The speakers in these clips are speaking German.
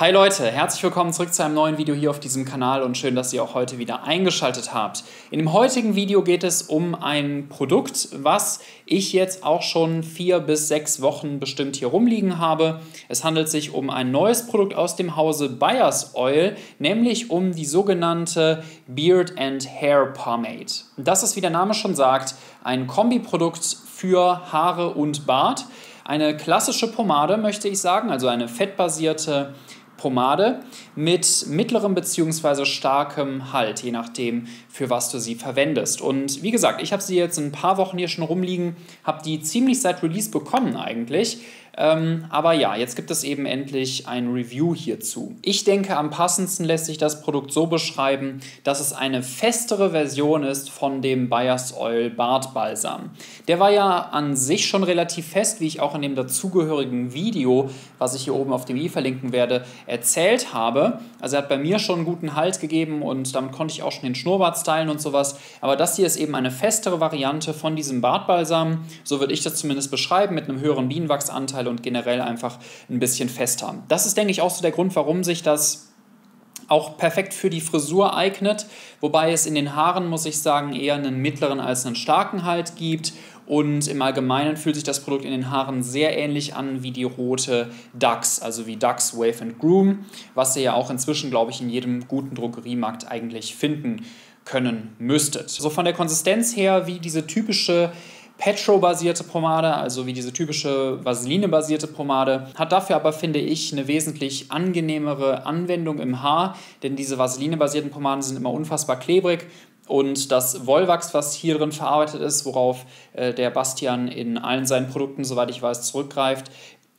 Hi Leute, herzlich willkommen zurück zu einem neuen Video hier auf diesem Kanal und schön, dass ihr auch heute wieder eingeschaltet habt. In dem heutigen Video geht es um ein Produkt, was ich jetzt auch schon vier bis sechs Wochen bestimmt hier rumliegen habe. Es handelt sich um ein neues Produkt aus dem Hause Buyers Oil, nämlich um die sogenannte Beard and Hair Pomade. Das ist, wie der Name schon sagt, ein Kombiprodukt für Haare und Bart. Eine klassische Pomade, möchte ich sagen, also eine fettbasierte Pomade mit mittlerem bzw. starkem Halt, je nachdem, für was du sie verwendest. Und wie gesagt, ich habe sie jetzt ein paar Wochen hier schon rumliegen, habe die ziemlich seit Release bekommen eigentlich. Ähm, aber ja, jetzt gibt es eben endlich ein Review hierzu. Ich denke, am passendsten lässt sich das Produkt so beschreiben, dass es eine festere Version ist von dem Buyers Oil Bartbalsam. Der war ja an sich schon relativ fest, wie ich auch in dem dazugehörigen Video, was ich hier oben auf dem i verlinken werde, erzählt habe. Also er hat bei mir schon einen guten Halt gegeben und damit konnte ich auch schon den Schnurrbart stylen und sowas. Aber das hier ist eben eine festere Variante von diesem Bartbalsam. So würde ich das zumindest beschreiben, mit einem höheren Bienenwachsanteil Anteile und generell einfach ein bisschen fester. Das ist, denke ich, auch so der Grund, warum sich das auch perfekt für die Frisur eignet, wobei es in den Haaren, muss ich sagen, eher einen mittleren als einen starken Halt gibt. Und im Allgemeinen fühlt sich das Produkt in den Haaren sehr ähnlich an wie die rote Dux, also wie Dux Wave and Groom, was ihr ja auch inzwischen, glaube ich, in jedem guten Drogeriemarkt eigentlich finden können müsstet. So von der Konsistenz her wie diese typische Petro-basierte Pomade, also wie diese typische Vaseline-basierte Pomade, hat dafür aber, finde ich, eine wesentlich angenehmere Anwendung im Haar, denn diese Vaseline-basierten Pomaden sind immer unfassbar klebrig und das Wollwachs, was hier drin verarbeitet ist, worauf äh, der Bastian in allen seinen Produkten, soweit ich weiß, zurückgreift,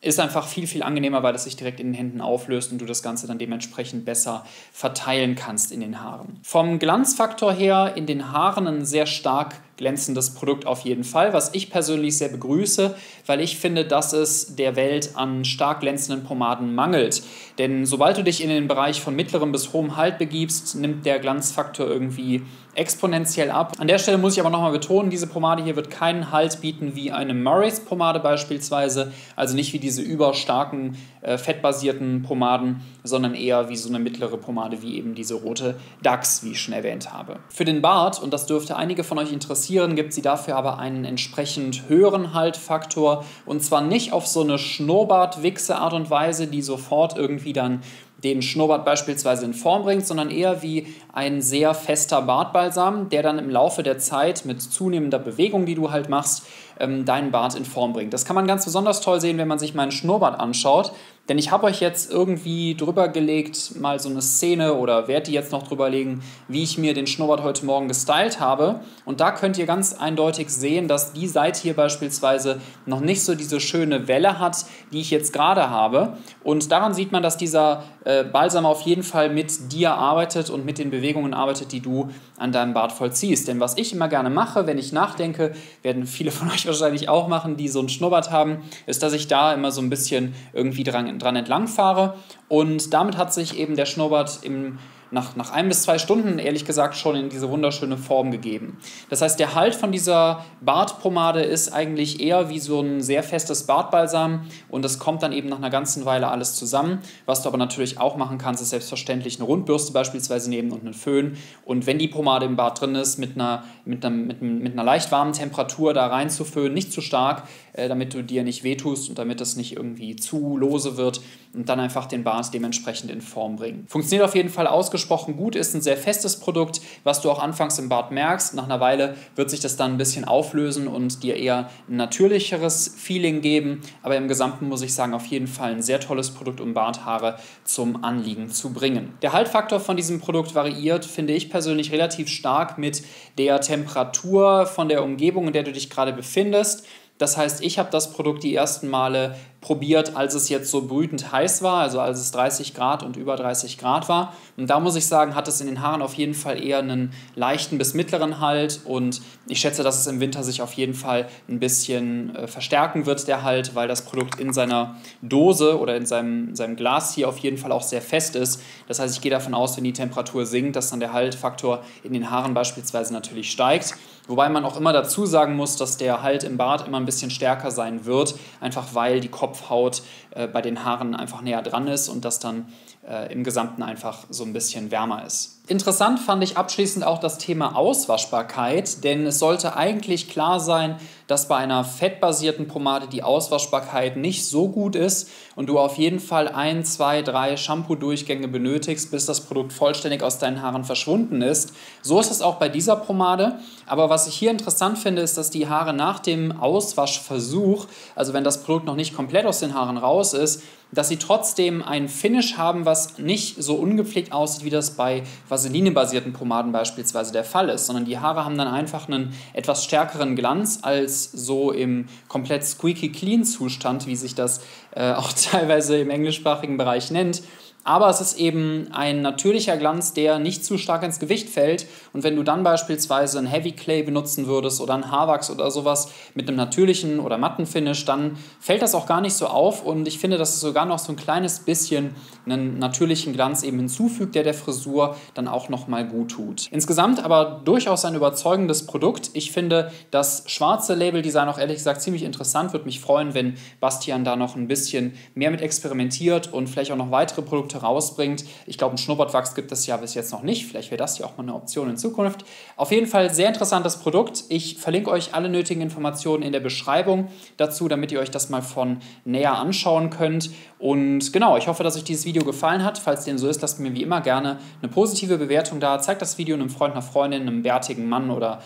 ist einfach viel, viel angenehmer, weil es sich direkt in den Händen auflöst und du das Ganze dann dementsprechend besser verteilen kannst in den Haaren. Vom Glanzfaktor her in den Haaren ein sehr stark glänzendes Produkt auf jeden Fall, was ich persönlich sehr begrüße, weil ich finde, dass es der Welt an stark glänzenden Pomaden mangelt. Denn sobald du dich in den Bereich von mittlerem bis hohem Halt begibst, nimmt der Glanzfaktor irgendwie exponentiell ab. An der Stelle muss ich aber nochmal betonen, diese Pomade hier wird keinen Halt bieten wie eine Murrays Pomade beispielsweise, also nicht wie diese überstarken äh, fettbasierten Pomaden, sondern eher wie so eine mittlere Pomade wie eben diese rote Dax, wie ich schon erwähnt habe. Für den Bart, und das dürfte einige von euch interessieren, gibt sie dafür aber einen entsprechend höheren Haltfaktor und zwar nicht auf so eine Schnurrbart-Wichse Art und Weise, die sofort irgendwie dann den Schnurrbart beispielsweise in Form bringt, sondern eher wie ein sehr fester Bartbalsam, der dann im Laufe der Zeit mit zunehmender Bewegung, die du halt machst, ähm, deinen Bart in Form bringt. Das kann man ganz besonders toll sehen, wenn man sich meinen Schnurrbart anschaut. Denn ich habe euch jetzt irgendwie drüber gelegt, mal so eine Szene oder werde die jetzt noch drüber legen, wie ich mir den Schnurrbart heute Morgen gestylt habe. Und da könnt ihr ganz eindeutig sehen, dass die Seite hier beispielsweise noch nicht so diese schöne Welle hat, die ich jetzt gerade habe. Und daran sieht man, dass dieser äh, Balsam auf jeden Fall mit dir arbeitet und mit den Bewegungen arbeitet, die du an deinem Bart vollziehst. Denn was ich immer gerne mache, wenn ich nachdenke, werden viele von euch wahrscheinlich auch machen, die so einen Schnurrbart haben, ist, dass ich da immer so ein bisschen irgendwie dran, dran entlang fahre. Und damit hat sich eben der Schnurrbart im nach, nach ein bis zwei Stunden, ehrlich gesagt, schon in diese wunderschöne Form gegeben. Das heißt, der Halt von dieser Bartpomade ist eigentlich eher wie so ein sehr festes Bartbalsam und das kommt dann eben nach einer ganzen Weile alles zusammen. Was du aber natürlich auch machen kannst, ist selbstverständlich eine Rundbürste beispielsweise nehmen und einen Föhn. Und wenn die Pomade im Bart drin ist, mit einer, mit einer, mit, mit einer leicht warmen Temperatur da rein zu föhnen, nicht zu stark, äh, damit du dir nicht wehtust und damit es nicht irgendwie zu lose wird und dann einfach den Bart dementsprechend in Form bringen. Funktioniert auf jeden Fall ausgesprochen gut, ist ein sehr festes Produkt, was du auch anfangs im Bart merkst. Nach einer Weile wird sich das dann ein bisschen auflösen und dir eher ein natürlicheres Feeling geben. Aber im Gesamten muss ich sagen, auf jeden Fall ein sehr tolles Produkt, um Barthaare zum Anliegen zu bringen. Der Haltfaktor von diesem Produkt variiert, finde ich persönlich relativ stark mit der Temperatur von der Umgebung, in der du dich gerade befindest. Das heißt, ich habe das Produkt die ersten Male probiert, als es jetzt so brütend heiß war, also als es 30 Grad und über 30 Grad war. Und da muss ich sagen, hat es in den Haaren auf jeden Fall eher einen leichten bis mittleren Halt und ich schätze, dass es im Winter sich auf jeden Fall ein bisschen äh, verstärken wird, der Halt, weil das Produkt in seiner Dose oder in seinem, seinem Glas hier auf jeden Fall auch sehr fest ist. Das heißt, ich gehe davon aus, wenn die Temperatur sinkt, dass dann der Haltfaktor in den Haaren beispielsweise natürlich steigt. Wobei man auch immer dazu sagen muss, dass der Halt im Bart immer ein bisschen stärker sein wird, einfach weil die Kopf Kopfhaut äh, bei den Haaren einfach näher dran ist und das dann äh, im Gesamten einfach so ein bisschen wärmer ist. Interessant fand ich abschließend auch das Thema Auswaschbarkeit, denn es sollte eigentlich klar sein, dass bei einer fettbasierten Pomade die Auswaschbarkeit nicht so gut ist und du auf jeden Fall ein, zwei, drei Shampoo-Durchgänge benötigst, bis das Produkt vollständig aus deinen Haaren verschwunden ist. So ist es auch bei dieser Pomade. Aber was ich hier interessant finde, ist, dass die Haare nach dem Auswaschversuch, also wenn das Produkt noch nicht komplett aus den Haaren raus ist, dass sie trotzdem ein Finish haben, was nicht so ungepflegt aussieht, wie das bei Vaseline-basierten Pomaden beispielsweise der Fall ist, sondern die Haare haben dann einfach einen etwas stärkeren Glanz als so im komplett squeaky clean Zustand, wie sich das äh, auch teilweise im englischsprachigen Bereich nennt. Aber es ist eben ein natürlicher Glanz, der nicht zu stark ins Gewicht fällt. Und wenn du dann beispielsweise ein Heavy Clay benutzen würdest oder ein Haarwachs oder sowas mit einem natürlichen oder matten Finish, dann fällt das auch gar nicht so auf. Und ich finde, dass es sogar noch so ein kleines bisschen einen natürlichen Glanz eben hinzufügt, der der Frisur dann auch nochmal gut tut. Insgesamt aber durchaus ein überzeugendes Produkt. Ich finde das schwarze Label-Design auch ehrlich gesagt ziemlich interessant. Würde mich freuen, wenn Bastian da noch ein bisschen mehr mit experimentiert und vielleicht auch noch weitere Produkte Produkte rausbringt. Ich glaube, ein Schnurrbartwachs gibt es ja bis jetzt noch nicht. Vielleicht wäre das ja auch mal eine Option in Zukunft. Auf jeden Fall sehr interessantes Produkt. Ich verlinke euch alle nötigen Informationen in der Beschreibung dazu, damit ihr euch das mal von näher anschauen könnt. Und genau, ich hoffe, dass euch dieses Video gefallen hat. Falls dem so ist, lasst mir wie immer gerne eine positive Bewertung da. Zeigt das Video einem Freund, einer Freundin, einem bärtigen Mann oder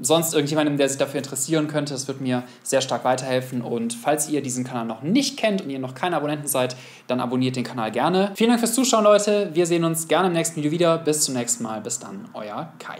sonst irgendjemandem, der sich dafür interessieren könnte. Das wird mir sehr stark weiterhelfen. Und falls ihr diesen Kanal noch nicht kennt und ihr noch keine Abonnenten seid, dann abonniert den Kanal gerne. Vielen Dank fürs Zuschauen, Leute. Wir sehen uns gerne im nächsten Video wieder. Bis zum nächsten Mal. Bis dann, euer Kai.